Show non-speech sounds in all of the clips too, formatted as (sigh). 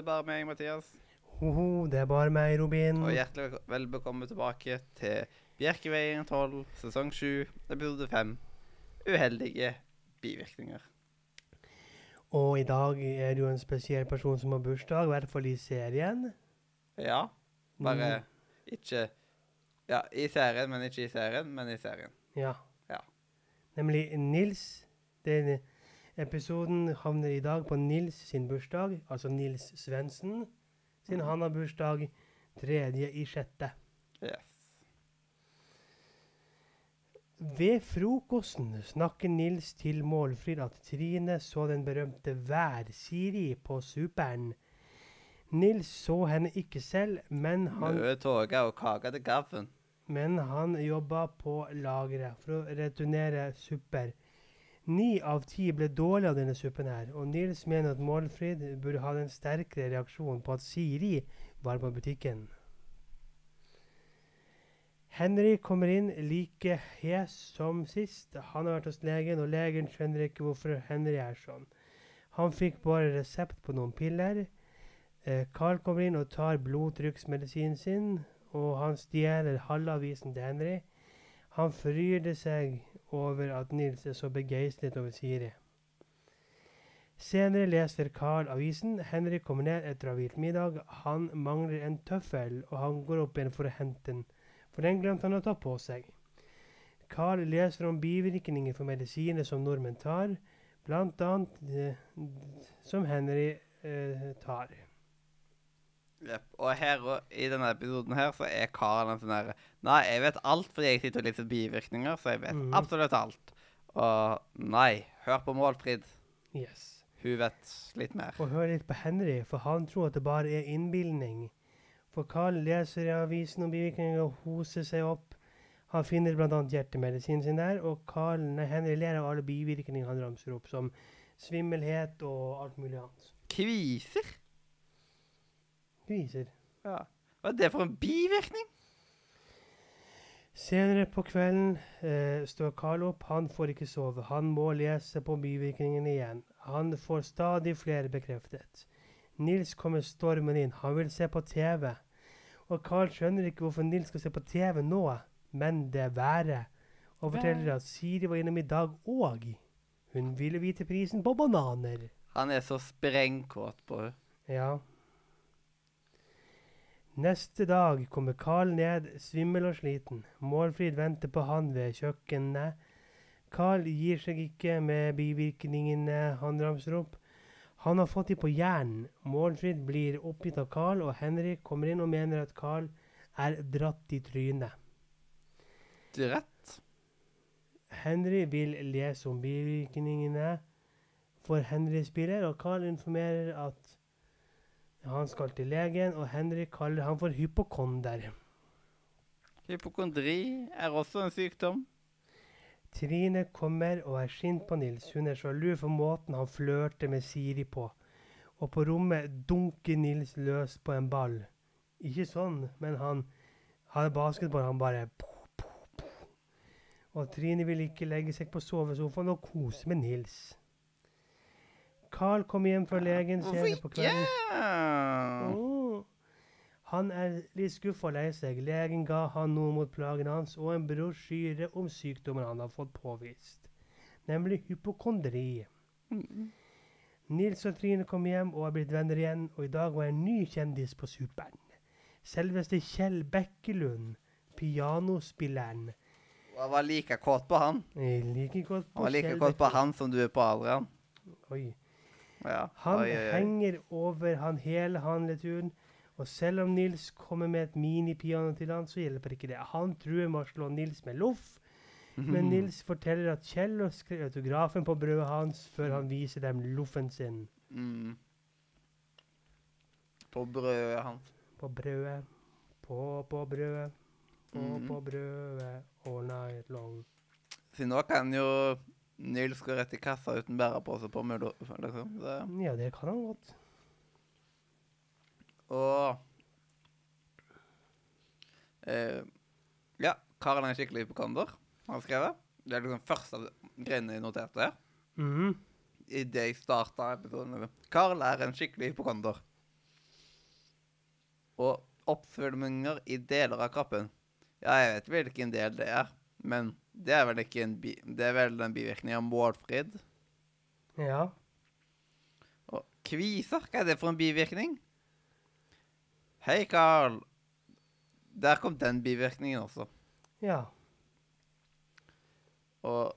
Det er bare meg, Mathias. Hoho, det er bare meg, Robin. Og hjertelig vel bekomme tilbake til Bjerkeveien 12, sesong 7, episode 5. Uheldige bivirkninger. Og i dag er det jo en spesiell person som har bursdag, i hvert fall i serien. Ja, bare Mm, ikke Ja, i serien, men ikke i serien, men i serien. Ja. Ja. Nemlig Nils. Den episoden havner i dag på Nils sin bursdag, altså Nils Svendsen, siden han har bursdag tredje i sjette. Yes. Ved frokosten snakker Nils til Målfrid at Trine så den berømte Vær-Siri på Superen. Nils så henne ikke selv, men han, toga og kake til kaffen. men han jobba på lageret for å returnere supper. Ni av ti ble dårlig av denne suppen her, og Nils mener at Målfrid burde ha en sterkere reaksjon på at Siri var på butikken. Henry kommer inn like hes som sist. Han har vært hos legen, og legen skjønner ikke hvorfor Henry er sånn. Han fikk bare resept på noen piller. Eh, Carl kommer inn og tar blodtrykksmedisinen sin, og han stjeler halve avisen til Henry. Han fryder seg over at Nils er så begeistret over Siri. Senere leser Carl avisen. Henry kommer ned etter å ha hvilt middag. Han mangler en tøffel, og han går opp igjen for å hente den for den glemte han å ta på seg. Carl leser om bivirkninger for medisiner som nordmenn tar, annet eh, som Henry eh, tar. Jep. Og her og i denne episoden her så er Karl en sånn derre Nei, jeg vet alt fordi jeg sitter og leser bivirkninger, så jeg vet mm. absolutt alt. Og nei, hør på Målfrid. Yes. Hun vet litt mer. Og hør litt på Henry, for han tror at det bare er innbilning. For Carl leser i avisen om bivirkninger og hoser seg opp. Han finner bl.a. hjertemedisinen sin der, og Carl, nei, Henry ler av alle bivirkninger han ramser opp, som svimmelhet og alt mulig annet. Kviser? Viser. Ja. Hva er det for en bivirkning? Senere på kvelden eh, står Carl opp. Han får ikke sove. Han må lese på bivirkningene igjen. Han får stadig flere bekreftet. Nils kommer stormende inn. Han vil se på TV. Og Carl skjønner ikke hvorfor Nils skal se på TV nå, men det er været. Og forteller at Siri var innom i dag òg. Hun ville vite prisen på bananer. Han er så sprengkåt på henne. Ja. Neste dag kommer Carl ned, svimmel og sliten. Målfrid venter på han ved kjøkkenet. Carl gir seg ikke med bivirkningene han ramser opp. Han har fått de på hjernen. Målfrid blir oppgitt av Carl, og Henry kommer inn og mener at Carl er dratt i trynet. Dratt? Henry vil lese om bivirkningene for Henry spiller, og Carl informerer at han skal til legen, og Henry kaller han for hypokonder. Hypokondri er også en sykdom. Trine kommer og er sint på Nils. Hun er sjalu for måten han flørter med Siri på. Og på rommet dunker Nils løs på en ball. Ikke sånn, men han har basketball, han bare. Og Trine vil ikke legge seg på sovesofaen og kose med Nils. Carl kom hjem fra legen senere på kvelden. Oh. Han er litt skuffa og lei seg. Legen ga han noe mot plagene hans og en brosjyre om sykdommen han har fått påvist, nemlig hypokondri. Mm. Nils og Trine kom hjem og er blitt venner igjen, og i dag var en ny kjendis på Superen. Selveste Kjell Bekkelund, pianospilleren. Jeg var like kåt på han. Jeg kåt på Han var like Kjell kåt på Bekkelund. han som du er på Adrian. Oi. Ja. Han Oi, oi, oi. henger over han hele handleturen. Og selv om Nils kommer med et minipiano til han, så hjelper ikke det. Han truer med å slå Nils med loff, men (laughs) Nils forteller at Kjell har skrevet autografen på brødet hans før han viser dem loffen sin. Mm. På brødet hans. På brødet. På, på brødet. På, mm. på brødet all night long. Så nå kan jo Nils går rett i kassa uten bærepose på mulla, liksom. Det, Ja, det kan han godt. og eh, Ja, Karen er en skikkelig hypokonder, har han skrevet. Det er liksom første greiene jeg noterte her. Mm. I det jeg starta episoden. Karl er en skikkelig hypokonder. Og oppfølginger i deler av kroppen. Ja, jeg vet hvilken del det er, men det er vel ikke en bi Det er vel en bivirkning av målfrid. Ja. Og kviser, hva er det for en bivirkning? Hei, Carl. Der kom den bivirkningen også. Ja. Og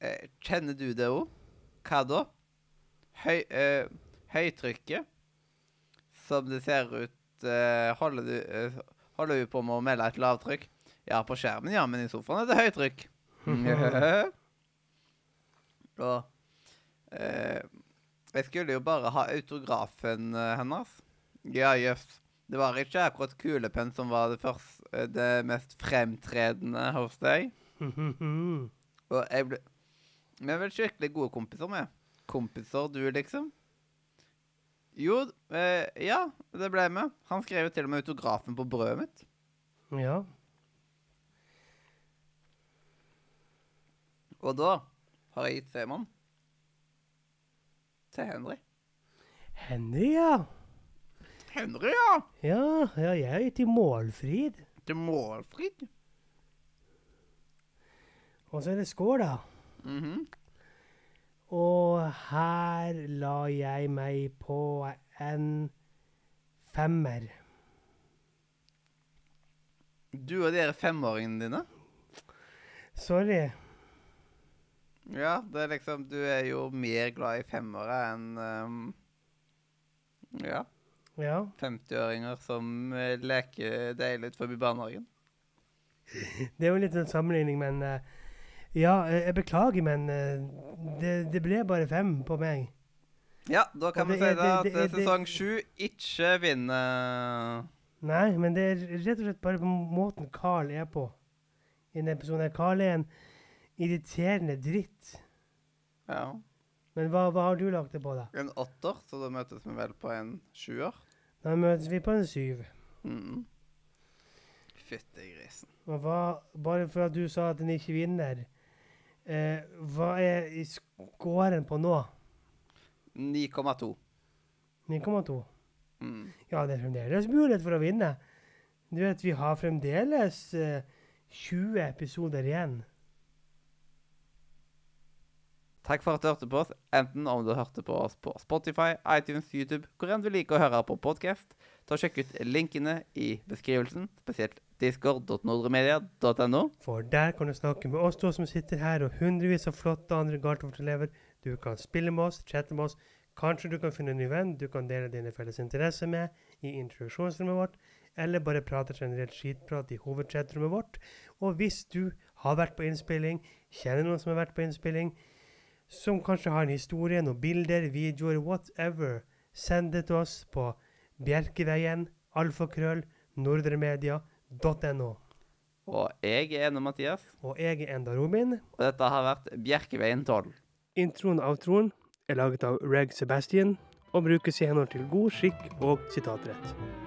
eh, kjenner du det òg? Hva da? Høy, eh, høytrykket, som det ser ut eh, holder, du, eh, holder du på med å melde et lavtrykk? Ja, på skjermen, ja, men i sofaen er det høytrykk. Og (laughs) eh, jeg skulle jo bare ha autografen eh, hennes. Ja, jøss. Det var ikke akkurat kulepenn som var det, første, eh, det mest fremtredende hos deg. (laughs) Og jeg ble Vi er vel skikkelig gode kompiser med. Kompiser, du, liksom? Jo, eh, ja, det ble vi. Han skrev jo til og med autografen på brødet mitt. ja. Og da har jeg gitt Seman til Henry. Henry, ja. Henry, ja! Ja, ja jeg har gitt til Målfrid. Til målfrid. Og så er det skål, da. Mhm. Og her la jeg meg på en femmer. Du og de femåringene dine. Sorry. Ja, det er liksom Du er jo mer glad i femmere enn um, Ja. Ja. 50-åringer som eh, leker deilig utenfor barnehagen. (laughs) Det er jo litt en sammenligning, men uh, Ja, eh, jeg beklager, men uh, det, det ble bare fem på meg. Ja, da kan vi si da at det det- sesong sju ikke vinner Nei, men det er rett og slett bare på måten Carl er på i denne episoden. Carl er en irriterende dritt. Ja. Men hva, hva har du lagt det på, da? En åtter, så da møtes vi vel på en sjuer. Da møtes vi på en syv. Mm. Fytti grisen. Og hva, bare for at du sa at den ikke vinner, eh, hva er scoren på nå? 9,2. 9,2? Mm. Ja, det er fremdeles mulighet for å vinne. Du vet, vi har fremdeles eh, 20 episoder igjen. Takk for at du hørte på oss, enten om du hørte på oss på Spotify, iTunes, YouTube, hvor enn du liker å høre på podkast. Ta Sjekk ut linkene i beskrivelsen, spesielt discord.nordremedia.no. For der kan du snakke med oss to som sitter her, og hundrevis av flotte andre Gartoffer-elever. Du kan spille med oss, chatte med oss. Kanskje du kan finne en ny venn du kan dele dine felles interesser med i introduksjonsrommet vårt, eller bare prate generelt skitprat i hovedchatrommet vårt. Og hvis du har vært på innspilling, kjenner noen som har vært på innspilling, som kanskje har en historie, noen bilder, videoer, whatever, send det til oss på Bjerkeveien, alfakrøll, nordremedia.no. Og jeg er Ene Mathias, Og jeg er enda Robin. og dette har vært Bjerkeveien 12. Introen av Troen er laget av Reg Sebastian og brukes i henhold til god skikk og sitatrett.